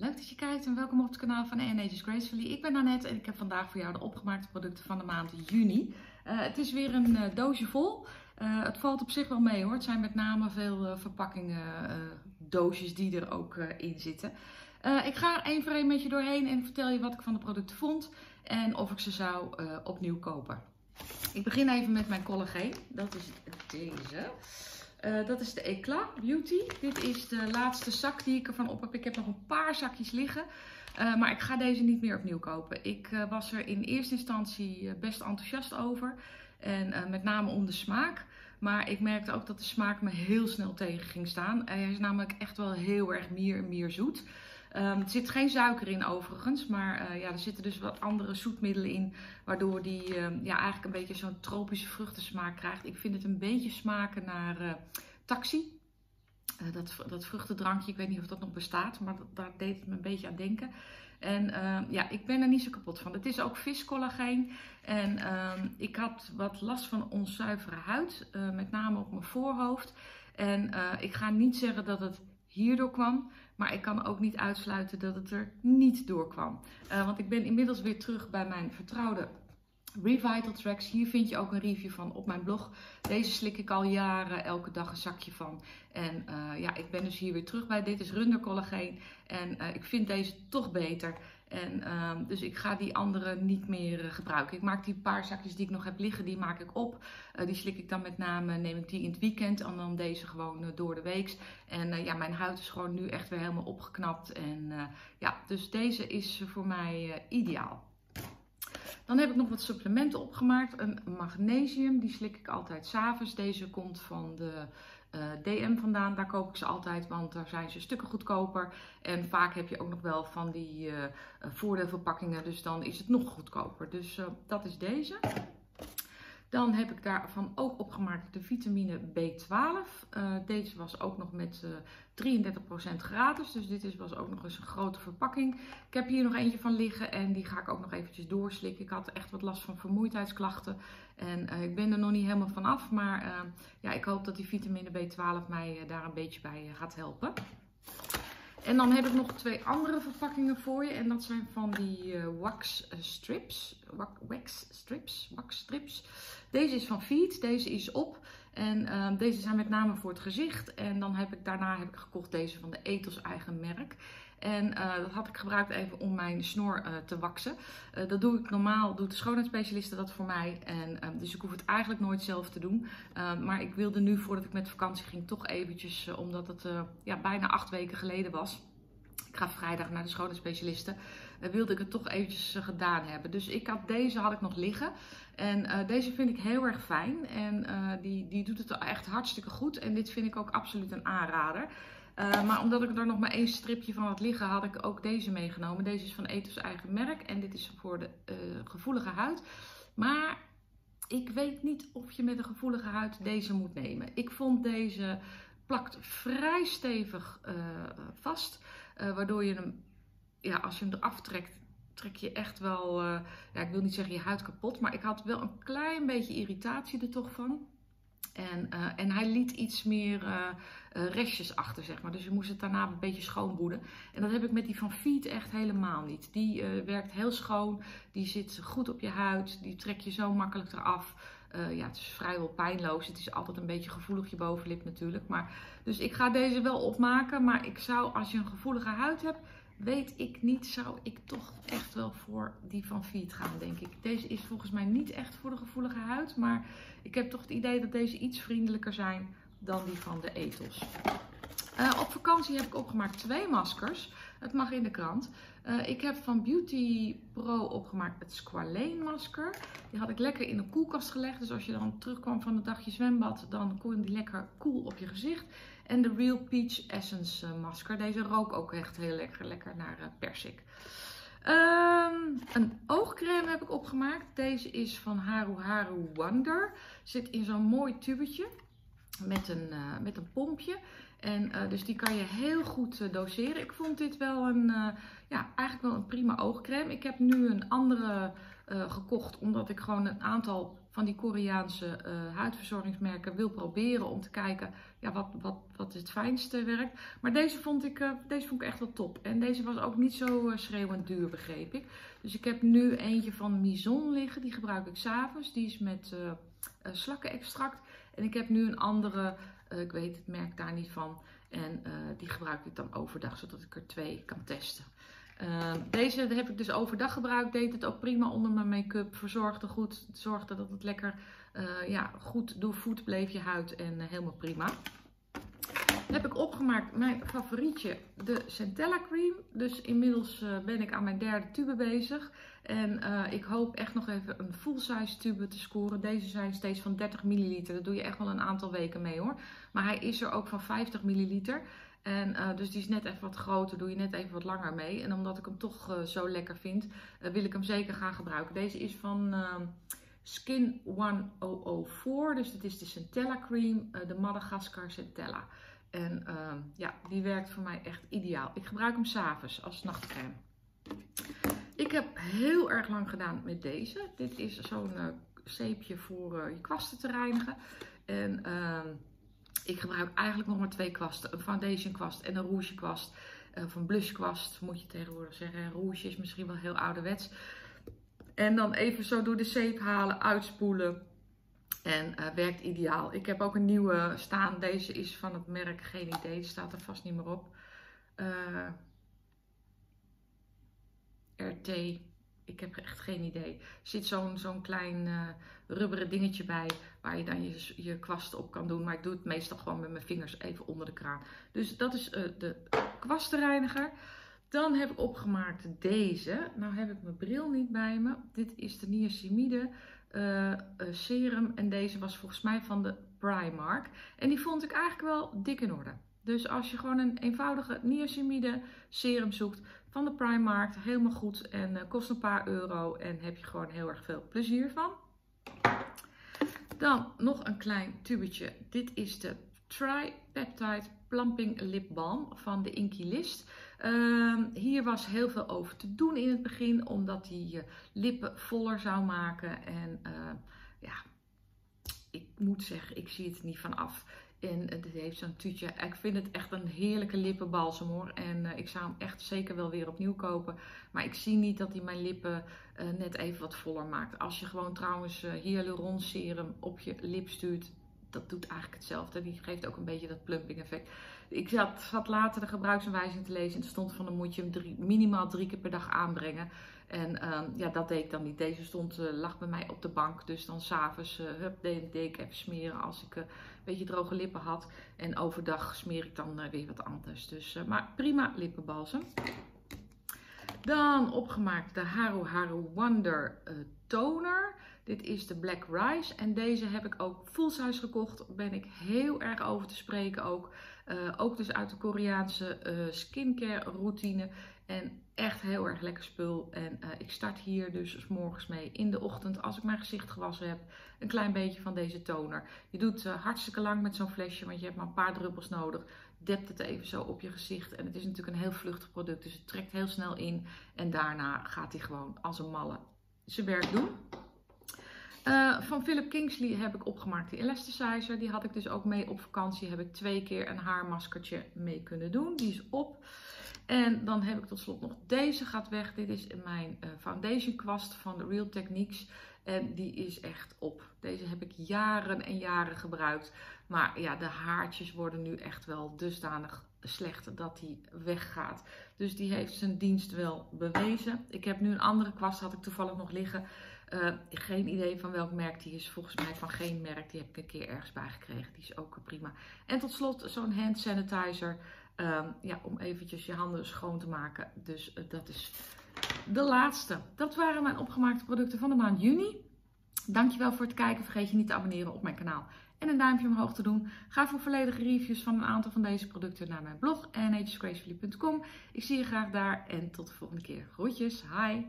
Leuk dat je kijkt en welkom op het kanaal van Ages Gracefully. Ik ben Annette en ik heb vandaag voor jou de opgemaakte producten van de maand juni. Uh, het is weer een uh, doosje vol. Uh, het valt op zich wel mee hoor. Het zijn met name veel verpakkingen, doosjes die er ook in zitten. ik ga er één voor één met je doorheen en vertel je wat ik van de producten vond en of ik ze zou opnieuw kopen. Ik begin even met mijn collageen. Dat is deze. Uh, dat is de Eclat Beauty. Dit is de laatste zak die ik ervan op heb. Ik heb nog een paar zakjes liggen. Uh, maar ik ga deze niet meer opnieuw kopen. Ik uh, was er in eerste instantie best enthousiast over. En met name om de smaak. Maar ik merkte ook dat de smaak me heel snel tegen ging staan. Hij is namelijk echt wel heel erg meer, meer zoet. Um, er zit geen suiker in overigens, maar uh, ja, er zitten dus wat andere zoetmiddelen in, waardoor die uh, ja, eigenlijk een beetje zo'n tropische vruchtensmaak krijgt. Ik vind het een beetje smaken naar uh, taxi. Eh, dat, dat vruchtendrankje, ik weet niet of dat nog bestaat, maar dat, daar deed het me een beetje aan denken. En ehm, ja, ik ben er niet zo kapot van. Het is ook viscollageen. En ehm, ik had wat last van onzuivere huid, met name op mijn voorhoofd. En ik ga niet zeggen dat het hierdoor kwam. Maar ik kan ook niet uitsluiten dat het er niet door kwam. Uh, want ik ben inmiddels weer terug bij mijn vertrouwde Revital Tracks. Hier vind je ook een review van op mijn blog. Deze slik ik al jaren, elke dag een zakje van. En uh, ja, ik ben dus hier weer terug bij. Dit is Runder Collageen. En uh, ik vind deze toch beter. En uh, dus ik ga die andere niet meer uh, gebruiken. Ik maak die paar zakjes die ik nog heb liggen, die maak ik op. Die slik ik dan met name, neem ik die in het weekend en dan deze gewoon door de week. En ja, mijn huid is gewoon nu echt weer helemaal opgeknapt. En ja, dus deze is voor mij ideaal. Dan heb ik nog wat supplementen opgemaakt. Een magnesium, die slik ik altijd s'avonds. Deze komt van de eh, DM vandaan. Daar koop ik ze altijd, want daar zijn ze stukken goedkoper. En vaak heb je ook nog wel van die uh, voordeelverpakkingen, dus dan is het nog goedkoper. Dus dat is deze. Dan heb ik daarvan ook opgemaakt de vitamine B12. Uh, deze was ook nog met uh, 33% gratis. Dus dit is, was ook nog eens een grote verpakking. Ik heb hier nog eentje van liggen en die ga ik ook nog eventjes doorslikken. Ik had echt wat last van vermoeidheidsklachten. En uh, ik ben er nog niet helemaal van af. Maar ja, ik hoop dat die vitamine B12 mij daar een beetje bij gaat helpen. En dan heb ik nog twee andere verpakkingen voor je. En dat zijn van die uh, wax strips. Wax strips. Wax strips. Deze is van Feet. Deze is op. En uh, deze zijn met name voor het gezicht. En dan heb ik daarna heb ik gekocht deze van de Ethos eigen merk. En uh, dat had ik gebruikt even om mijn snor uh, te waksen. Uh, dat doe ik normaal, doet de schoonheidsspecialiste dat voor mij. En, dus ik hoef het eigenlijk nooit zelf te doen. maar ik wilde nu, voordat ik met vakantie ging, toch eventjes, omdat het ja, bijna acht weken geleden was. Ik ga vrijdag naar de schoonheidsspecialiste. wilde ik het toch eventjes gedaan hebben. Dus ik had deze had ik nog liggen. En deze vind ik heel erg fijn. En die, die doet het echt hartstikke goed. En dit vind ik ook absoluut een aanrader. Maar omdat ik er nog maar één stripje van had liggen, had ik ook deze meegenomen. Deze is van Ethos eigen merk en dit is voor de gevoelige huid. Maar ik weet niet of je met een gevoelige huid deze moet nemen. Ik vond deze plakt vrij stevig vast, waardoor je hem, ja, als je hem eraf trekt, trek je echt wel, ja, ik wil niet zeggen je huid kapot, maar ik had wel een klein beetje irritatie er toch van. En, uh, en hij liet iets meer restjes achter, zeg maar. Dus je moest het daarna een beetje schoonboeden. En dat heb ik met die van Feet echt helemaal niet. Die werkt heel schoon, die zit goed op je huid, die trek je zo makkelijk eraf. Ja, het is vrijwel pijnloos. Het is altijd een beetje gevoelig je bovenlip natuurlijk. Maar, dus ik ga deze wel opmaken. Maar ik zou, als je een gevoelige huid hebt, weet ik niet, zou ik toch echt wel voor die van Fiat gaan, denk ik. Deze is volgens mij niet echt voor de gevoelige huid, maar ik heb toch het idee dat deze iets vriendelijker zijn dan die van de Ethos. Uh, op vakantie heb ik opgemaakt twee maskers. Het mag in de krant. Uh, ik heb van Beauty Pro opgemaakt het Squalane masker. Die had ik lekker in de koelkast gelegd. Dus als je dan terugkwam van het dagje zwembad, dan kon die lekker koel op je gezicht. En de Real Peach Essence uh, masker. Deze rook ook echt heel lekker, lekker naar persik. Um, een oogcreme heb ik opgemaakt. Deze is van Haru Haru Wonder. Zit in zo'n mooi tubetje met een, met een pompje. En uh, dus die kan je heel goed uh, doseren. Ik vond dit wel een, ja, eigenlijk wel een prima oogcreme. Ik heb nu een andere gekocht, omdat ik gewoon een aantal van die Koreaanse huidverzorgingsmerken wil proberen om te kijken ja, wat, wat, wat het fijnste werkt. Maar deze vond, ik, deze vond ik echt wel top. En deze was ook niet zo schreeuwend duur, begreep ik. Dus ik heb nu eentje van Mison liggen. Die gebruik ik s'avonds. Die is met slakkenextract. En ik heb nu een andere, ik weet het merk daar niet van. En die gebruik ik dan overdag, zodat ik er twee kan testen. Uh, deze heb ik dus overdag gebruikt. Deed het ook prima onder mijn make-up. Verzorgde goed. Zorgde dat het lekker uh, ja, goed doorvoed bleef je huid. En helemaal prima. Heb ik opgemaakt mijn favorietje, de Centella Cream. Dus inmiddels eh, ben ik aan mijn derde tube bezig. En ik hoop echt nog even een full-size tube te scoren. Deze zijn steeds van 30 milliliter. Daar doe je echt wel een aantal weken mee hoor. Maar hij is er ook van 50 milliliter. En uh, dus die is net even wat groter, doe je net even wat langer mee. En omdat ik hem toch zo lekker vind, wil ik hem zeker gaan gebruiken. Deze is van ehm, Skin 1004, dus dit is de Centella Cream, de Madagascar Centella. En ehm, ja, die werkt voor mij echt ideaal. Ik gebruik hem s'avonds als nachtcreme. Ik heb heel erg lang gedaan met deze. Dit is zo'n zeepje voor je kwasten te reinigen. En ehm, ik gebruik eigenlijk nog maar twee kwasten. Een foundation kwast en een rouge kwast. Uh, of een blush kwast moet je tegenwoordig zeggen. Rouge is misschien wel heel ouderwets. En dan even zo door de zeep halen, uitspoelen. En uh, werkt ideaal. Ik heb ook een nieuwe staan. Deze is van het merk, geen idee. Die staat er vast niet meer op. Eh, RT ik heb echt geen idee. Er zit zo'n zo'n klein uh, rubberen dingetje bij waar je dan je, je kwast op kan doen. Maar ik doe het meestal gewoon met mijn vingers even onder de kraan. Dus dat is de kwastenreiniger. Dan heb ik opgemaakt deze. Nou heb ik mijn bril niet bij me. Dit is de niacinamide uh, serum. En deze was volgens mij van de Primark. En die vond ik eigenlijk wel dik in orde. Dus als je gewoon een eenvoudige niacinamide serum zoekt van de Primark, helemaal goed en uh, kost een paar euro en heb je gewoon heel erg veel plezier van. Dan nog een klein tubetje. Dit is de Tripeptide Plumping Lip Balm van de Inky List. Uh, hier was heel veel over te doen in het begin, omdat die je lippen voller zou maken. En uh, ja, ik moet zeggen, ik zie het niet van af. En het heeft zo'n tuutje. Ik vind het echt een heerlijke lippenbalsem hoor. En uh, ik zou hem echt zeker wel weer opnieuw kopen. Maar ik zie niet dat hij mijn lippen uh, net even wat voller maakt. Als je gewoon trouwens uh, hyaluron serum op je lip stuurt. Dat doet eigenlijk hetzelfde. Die geeft ook een beetje dat plumping effect. Ik zat, later de gebruiksaanwijzing te lezen. En er stond van dan moet je hem minimaal drie keer per dag aanbrengen. En um, ja, dat deed ik dan niet. Deze stond, uh, lag bij mij op de bank. Dus dan s'avonds uh, hup, deed, ik even smeren als ik uh, een beetje droge lippen had. En overdag smeer ik dan weer wat anders. Dus, maar prima lippenbalsem. Dan opgemaakt de Haru Haru Wonder toner. Dit is de Black Rice. En deze heb ik ook full size gekocht. Ben ik heel erg over te spreken ook. ook dus uit de Koreaanse skincare routine. En echt heel erg lekker spul. En uh, ik start hier dus morgens mee in de ochtend als ik mijn gezicht gewassen heb. Een klein beetje van deze toner. Je doet hartstikke lang met zo'n flesje, want je hebt maar een paar druppels nodig. Dept het even zo op je gezicht. En het is natuurlijk een heel vluchtig product, dus het trekt heel snel in. En daarna gaat hij gewoon als een malle zijn werk doen. Uh, van Philip Kingsley heb ik opgemaakt die Elasticizer. Die had ik dus ook mee op vakantie. Heb ik twee keer een haarmaskertje mee kunnen doen. Die is op. En dan heb ik tot slot nog deze gaat weg. Dit is mijn uh, foundation kwast van de Real Techniques. En die is echt op. Deze heb ik jaren en jaren gebruikt. Maar ja, de haartjes worden nu echt wel dusdanig slecht dat die weggaat. Dus die heeft zijn dienst wel bewezen. Ik heb nu een andere kwast, had ik toevallig nog liggen. Uh, geen idee van welk merk die is. Volgens mij van geen merk. Die heb ik een keer ergens bij gekregen. Die is ook prima. En tot slot zo'n hand sanitizer. Um, ja, om eventjes je handen schoon te maken. Dus uh, dat is de laatste. Dat waren mijn opgemaakte producten van de maand juni. Dankjewel voor het kijken. Vergeet je niet te abonneren op mijn kanaal. En een duimpje omhoog te doen. Ga voor volledige reviews van een aantal van deze producten naar mijn blog nhsgracefully.com. Ik zie je graag daar en tot de volgende keer. Groetjes, hi!